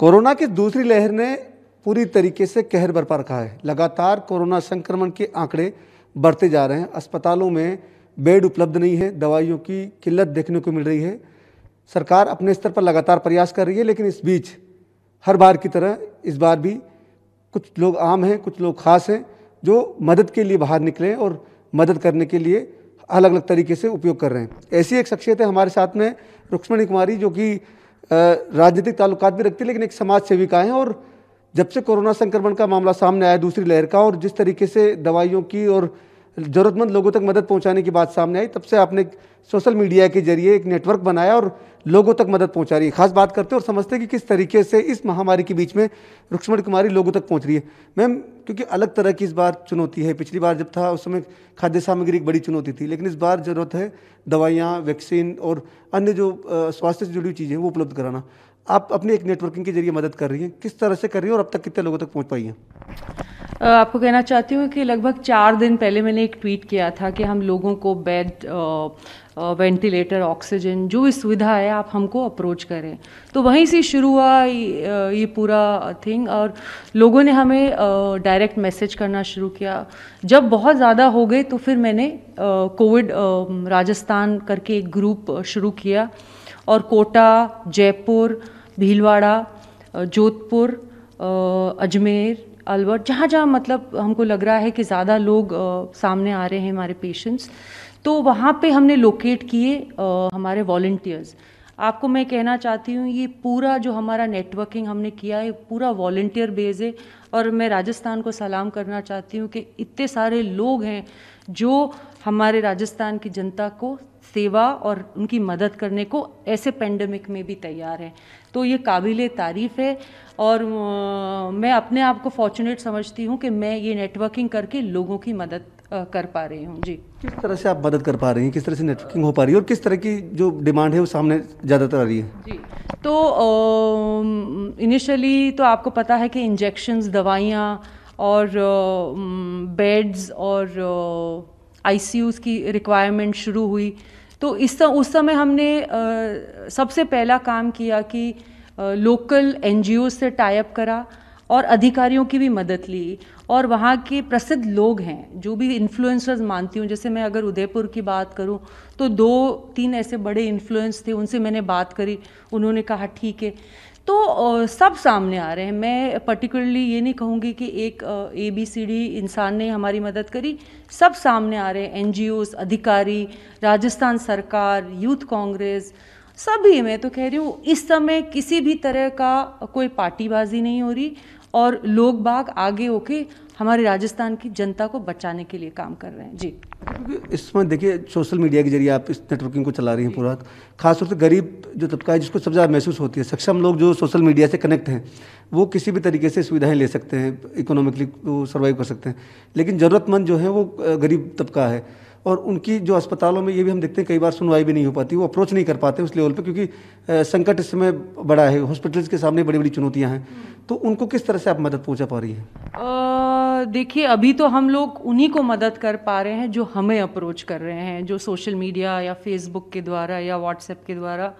Corona की दूसरी लहर ने पूरी तरीके से कहर बरपा रखा है। लगातार कोरोना संक्रमण के आंकड़े बढ़ते जा रहे हैं। अस्पतालों में बेड उपलब्ध नहीं है, दवाइयों की किल्लत देखने को मिल रही है। सरकार अपने स्तर पर लगातार प्रयास कर रही है, लेकिन इस बीच हर बार की तरह इस बार भी कुछ लोग आम हैं, कुछ लोग खास हैं, जो मदद के लिए बाहर निकले और मदद करने के लिए अलग अलग तरीके से उपयोग कर रहे हैं। ऐसी एक शख्सियत है हमारे साथ में रुक्मणी कुमारी, जो कि राजनीतिक ताल्लुकात भी रखती है, लेकिन एक समाज सेविका हैं और जब से कोरोना संक्रमण का मामला सामने आया, दूसरी लहर का, और जिस तरीके से दवाइयों की और ज़रूरतमंद लोगों तक मदद पहुँचाने की बात सामने आई, तब से आपने सोशल मीडिया के ज़रिए एक नेटवर्क बनाया और लोगों तक मदद पहुँचा रही है। खास बात करते हैं और समझते हैं कि किस तरीके से इस महामारी के बीच में रुक्ष्मणी कुमारी लोगों तक पहुँच रही है। मैम, क्योंकि अलग तरह की इस बार चुनौती है। पिछली बार जब था, उस समय खाद्य सामग्री एक बड़ी चुनौती थी, लेकिन इस बार ज़रूरत है दवाइयाँ, वैक्सीन और अन्य जो स्वास्थ्य से जुड़ी चीज़ें वो उपलब्ध कराना। आप अपने एक नेटवर्किंग के ज़रिए मदद कर रही हैं। किस तरह से कर रही हैं और अब तक कितने लोगों तक पहुँच पाई हैं? आपको कहना चाहती हूँ कि लगभग चार दिन पहले मैंने एक ट्वीट किया था कि हम लोगों को बेड वेंटिलेटर, ऑक्सीजन, जो भी सुविधा है, आप हमको अप्रोच करें। तो वहीं से शुरू हुआ ये पूरा थिंग और लोगों ने हमें डायरेक्ट मैसेज करना शुरू किया। जब बहुत ज़्यादा हो गए तो फिर मैंने कोविड राजस्थान करके एक ग्रुप शुरू किया और कोटा, जयपुर, भीलवाड़ा जोधपुर अजमेर अलवर जहाँ जहाँ मतलब हमको लग रहा है कि ज़्यादा लोग आ, सामने आ रहे हैं हमारे पेशेंट्स तो वहाँ पे हमने लोकेट किए हमारे वॉल्टियर्स आपको मैं कहना चाहती हूँ ये पूरा जो हमारा नेटवर्किंग हमने किया है पूरा वॉल्टियर बेस है। और मैं राजस्थान को सलाम करना चाहती हूँ कि इतने सारे लोग हैं जो हमारे राजस्थान की जनता को सेवा और उनकी मदद करने को ऐसे पेंडेमिक में भी तैयार है। तो ये काबिल तारीफ़ है और मैं अपने आप को फॉर्चुनेट समझती हूँ कि मैं ये नेटवर्किंग करके लोगों की मदद कर पा रही हूँ। जी। किस तरह से आप मदद कर पा रही हैं? किस तरह से नेटवर्किंग हो पा रही है? और किस तरह की जो डिमांड है वो सामने ज़्यादातर आ रही है? जी। तो इनिशियली तो आपको पता है कि इंजेक्शन्स दवाइयाँ और बेड्स और आईसीयूज की रिक्वायरमेंट शुरू हुई। तो इस उस समय हमने आ, सबसे पहला काम किया कि आ, लोकल एन से टाइप करा और अधिकारियों की भी मदद ली। और वहाँ के प्रसिद्ध लोग हैं जो भी इन्फ्लुएंसर्स मानती हूँ जैसे मैं अगर उदयपुर की बात करूँ तो दो तीन ऐसे बड़े इन्फ्लुएंस थे उनसे मैंने बात करी। उन्होंने कहा ठीक है। तो सब सामने आ रहे हैं। मैं पर्टिकुलरली ये नहीं कहूँगी कि एक ए बी सी डी इंसान ने हमारी मदद करी। सब सामने आ रहे हैं। एन अधिकारी, राजस्थान सरकार, यूथ कांग्रेस, सभी। मैं तो कह रही हूँ, इस समय किसी भी तरह का कोई पार्टीबाजी नहीं हो रही और लोग बाग आगे होके हमारे राजस्थान की जनता को बचाने के लिए काम कर रहे हैं। जी। इसमें देखिए सोशल मीडिया के ज़रिए आप इस नेटवर्किंग को चला रही हैं पूरा। खासतौर से गरीब जो तबका है जिसको सबसे ज़्यादा महसूस होती है सक्षम लोग जो सोशल मीडिया से कनेक्ट हैं वो किसी भी तरीके से सुविधाएँ ले सकते हैं इकोनॉमिकली वो सर्वाइव कर सकते हैं। लेकिन ज़रूरतमंद जो है वो गरीब तबका है। और उनकी जो अस्पतालों में ये भी हम देखते हैं कई बार सुनवाई भी नहीं हो पाती वो अप्रोच नहीं कर पाते उस लेवल पे क्योंकि संकट इस समय बड़ा है। हॉस्पिटल्स के सामने बड़ी बड़ी चुनौतियाँ हैं। तो उनको किस तरह से आप मदद पहुँचा पा रही हैं? देखिए अभी तो हम लोग उन्हीं को मदद कर पा रहे हैं जो हमें अप्रोच कर रहे हैं जो सोशल मीडिया या फेसबुक के द्वारा या व्हाट्सएप के द्वारा।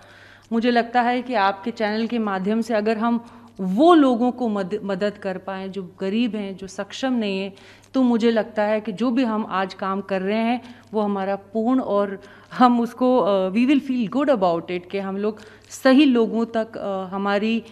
मुझे लगता है कि आपके चैनल के माध्यम से अगर हम वो लोगों को मद, मदद कर पाए जो गरीब हैं जो सक्षम नहीं है तो मुझे लगता है कि जो भी हम आज काम कर रहे हैं वो हमारा पूर्ण और हम उसको we will feel good about it कि हम लोग सही लोगों तक uh, हमारी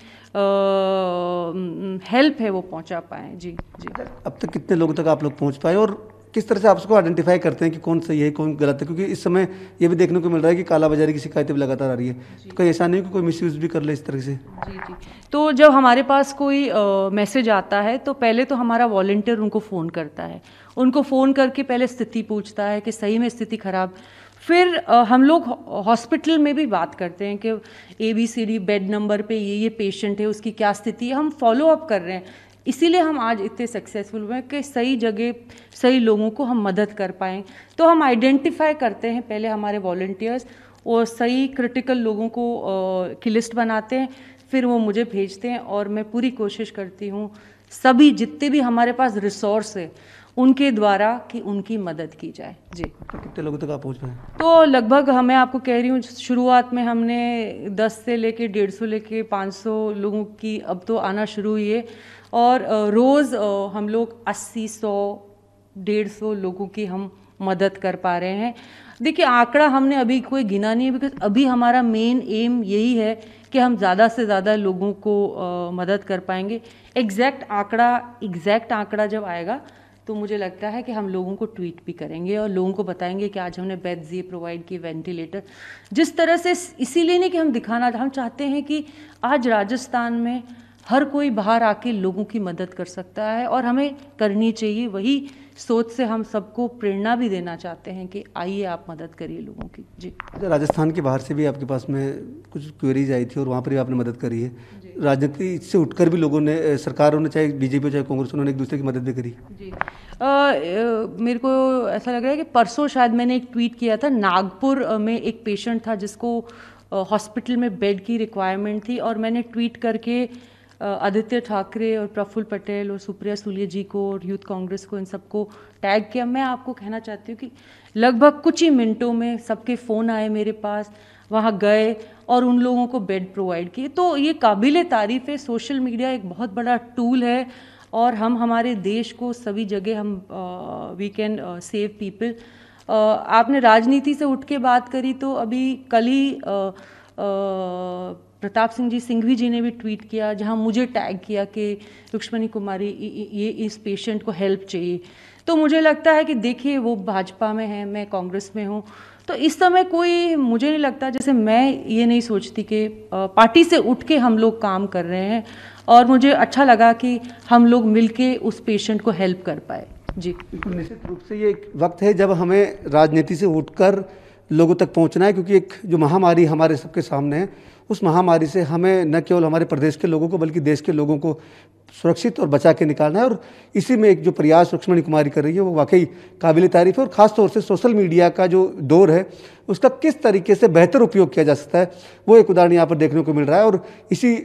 हेल्प है वो पहुँचा पाए। जी जी। अब तक कितने लोगों तक आप लोग पहुँच पाए और किस तरह से आप उसको आइडेंटिफाई करते हैं कि कौन सही है कौन गलत है? क्योंकि इस समय ये भी देखने को मिल रहा है कि काला बाजारी की शिकायतें भी लगातार आ रही है। तो कहीं ऐसा नहीं कि कोई मिस भी कर ले इस तरह से? जी जी। तो जब हमारे पास कोई मैसेज आता है तो पहले तो हमारा वॉल्टियर उनको फ़ोन करता है। उनको फ़ोन करके पहले स्थिति पूछता है कि सही में स्थिति ख़राब फिर हम लोग हॉस्पिटल में भी बात करते हैं कि A B C D bed number पे ये ये पेशेंट है, उसकी क्या स्थिति है, हम फॉलो अप कर रहे हैं। इसीलिए हम आज इतने सक्सेसफुल हुए कि सही जगह, सही लोगों को हम मदद कर पाएँ। तो हम आइडेंटिफाई करते हैं पहले हमारे वॉल्टियर्स और सही क्रिटिकल लोगों को की लिस्ट बनाते हैं, फिर वो मुझे भेजते हैं और मैं पूरी कोशिश करती हूँ, सभी जितने भी हमारे पास रिसोर्स है उनके द्वारा कि उनकी मदद की जाए। जी। तो कितने लोगों तक आप पहुँच पाए तो लगभग हमें आपको कह रही हूँ शुरुआत में हमने 10 से लेके 150 लेके 500 लोगों की अब तो आना शुरू हुई है। और रोज़ हम लोग 80 सौ डेढ़ सौ लोगों की हम मदद कर पा रहे हैं। देखिए आंकड़ा हमने अभी कोई गिना नहीं है बिकॉज़ अभी हमारा मेन एम यही है कि हम ज़्यादा से ज़्यादा लोगों को आ, मदद कर पाएँगे। एग्जैक्ट आंकड़ा एग्जैक्ट आंकड़ा जब आएगा तो मुझे लगता है कि हम लोगों को ट्वीट भी करेंगे और लोगों को बताएँगे कि आज हमने बेड्स ये प्रोवाइड किए वेंटिलेटर। जिस तरह से इसीलिए नहीं कि हम दिखाना, हम चाहते हैं कि आज राजस्थान में हर कोई बाहर आके लोगों की मदद कर सकता है और हमें करनी चाहिए। वही सोच से हम सबको प्रेरणा भी देना चाहते हैं कि आइए आप मदद करिए लोगों की। जी। अच्छा राजस्थान के बाहर से भी आपके पास में कुछ क्वेरीज आई थी और वहाँ पर भी आपने मदद करी है। राजनीति से उठकर भी लोगों ने सरकारों ने चाहे बीजेपी चाहे कांग्रेस उन्होंने एक दूसरे की मदद भी करी। जी। आ, मेरे को ऐसा लग रहा है कि परसों शायद मैंने एक ट्वीट किया था नागपुर में एक पेशेंट था जिसको हॉस्पिटल में बेड की रिक्वायरमेंट थी और मैंने ट्वीट करके आदित्य ठाकरे और प्रफुल्ल पटेल और सुप्रिया सुलिया जी को और यूथ कांग्रेस को, इन सबको टैग किया। मैं आपको कहना चाहती हूँ कि लगभग कुछ ही मिनटों में सबके फ़ोन आए मेरे पास, वहाँ गए और उन लोगों को बेड प्रोवाइड किए। तो ये काबिल तारीफ़ है, सोशल मीडिया एक बहुत बड़ा टूल है और हम हमारे देश को सभी जगह हम वी कैन सेव पीपल आपने राजनीति से उठ के बात करी तो अभी कल ही प्रताप सिंह जी, सिंघवी जी ने भी ट्वीट किया, जहाँ मुझे टैग किया कि रुक्ष्मणी कुमारी ये इस पेशेंट को हेल्प चाहिए। तो मुझे लगता है कि देखिए, वो भाजपा में है, मैं कांग्रेस में हूँ। तो इस समय कोई, मुझे नहीं लगता, जैसे मैं ये नहीं सोचती कि पार्टी से उठ के हम लोग काम कर रहे हैं, और मुझे अच्छा लगा कि हम लोग मिलके उस पेशेंट को हेल्प कर पाए। जी। निश्चित रूप से ये एक वक्त है जब हमें राजनीति से उठकर लोगों तक पहुँचना है, क्योंकि एक जो महामारी हमारे सबके सामने है, उस महामारी से हमें न केवल हमारे प्रदेश के लोगों को, बल्कि देश के लोगों को सुरक्षित और बचा के निकालना है। और इसी में एक जो प्रयास लक्ष्मणी कुमारी कर रही है, वो वाकई काबिल तारीफ़ है। और ख़ास तौर से सोशल मीडिया का जो दौर है, उसका किस तरीके से बेहतर उपयोग किया जा सकता है, वो एक उदाहरण यहाँ पर देखने को मिल रहा है। और इसी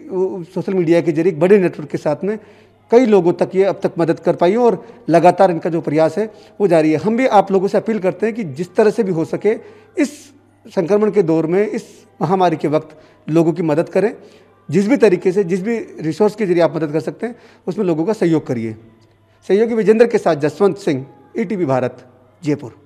सोशल मीडिया के ज़रिए बड़े नेटवर्क के साथ में कई लोगों तक ये अब तक मदद कर पाई और लगातार इनका जो प्रयास है, वो जारी है। हम भी आप लोगों से अपील करते हैं कि जिस तरह से भी हो सके, इस संक्रमण के दौर में, इस महामारी के वक्त लोगों की मदद करें। जिस भी तरीके से, जिस भी रिसोर्स के ज़रिए आप मदद कर सकते हैं, उसमें लोगों का सहयोग करिए। सहयोगी विजेंद्र के साथ जसवंत सिंह ई भारत, जयपुर।